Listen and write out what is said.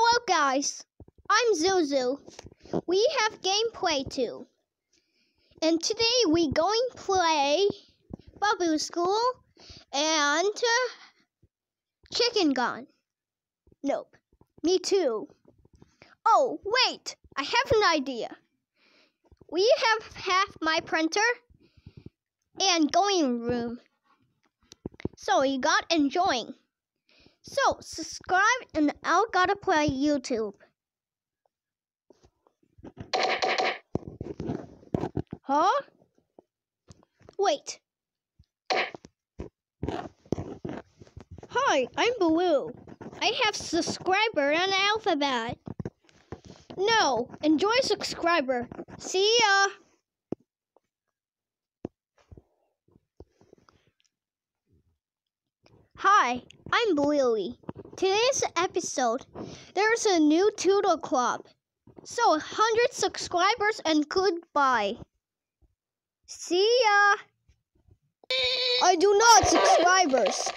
Hello guys, I'm Zuzu. We have gameplay too. And today we going play Bubble School and uh, Chicken Gun. Nope, me too. Oh, wait, I have an idea. We have half my printer and going room. So you got enjoying. So subscribe and I'll gotta play YouTube. Huh? Wait. Hi, I'm Blue. I have subscriber and alphabet. No, enjoy subscriber. See ya. Hi, I'm Bluey. Today's episode, there's a new Toodle Club. So, 100 subscribers and goodbye. See ya. I do not subscribers.